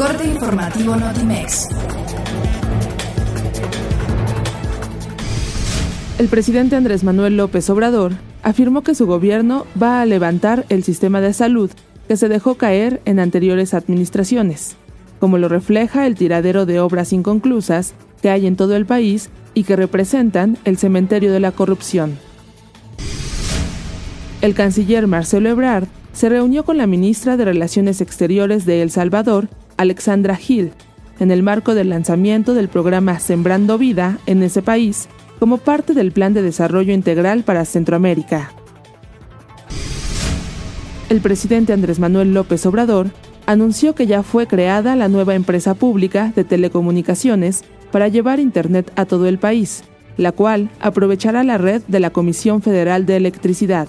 corte informativo Notimex. El presidente Andrés Manuel López Obrador afirmó que su gobierno va a levantar el sistema de salud que se dejó caer en anteriores administraciones, como lo refleja el tiradero de obras inconclusas que hay en todo el país y que representan el cementerio de la corrupción. El canciller Marcelo Ebrard se reunió con la ministra de Relaciones Exteriores de El Salvador, Alexandra Gil, en el marco del lanzamiento del programa Sembrando Vida en ese país como parte del Plan de Desarrollo Integral para Centroamérica. El presidente Andrés Manuel López Obrador anunció que ya fue creada la nueva empresa pública de telecomunicaciones para llevar Internet a todo el país, la cual aprovechará la red de la Comisión Federal de Electricidad.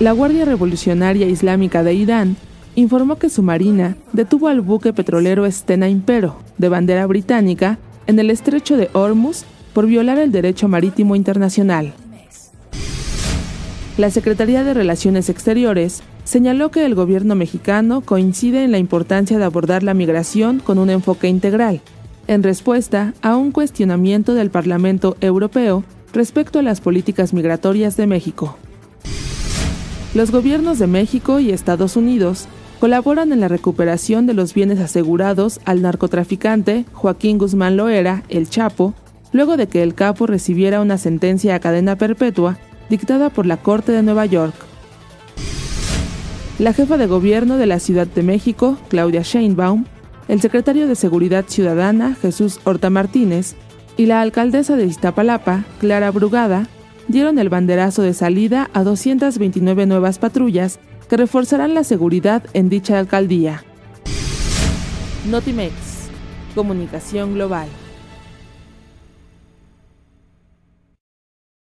La Guardia Revolucionaria Islámica de Irán informó que su marina detuvo al buque petrolero Stena Impero, de bandera británica, en el estrecho de Hormuz por violar el derecho marítimo internacional. La Secretaría de Relaciones Exteriores señaló que el gobierno mexicano coincide en la importancia de abordar la migración con un enfoque integral, en respuesta a un cuestionamiento del Parlamento Europeo respecto a las políticas migratorias de México. Los gobiernos de México y Estados Unidos colaboran en la recuperación de los bienes asegurados al narcotraficante Joaquín Guzmán Loera, el Chapo, luego de que el capo recibiera una sentencia a cadena perpetua dictada por la Corte de Nueva York. La jefa de gobierno de la Ciudad de México, Claudia Sheinbaum, el secretario de Seguridad Ciudadana, Jesús Horta Martínez, y la alcaldesa de Iztapalapa, Clara Brugada, dieron el banderazo de salida a 229 nuevas patrullas que reforzarán la seguridad en dicha alcaldía. Notimex, Comunicación Global.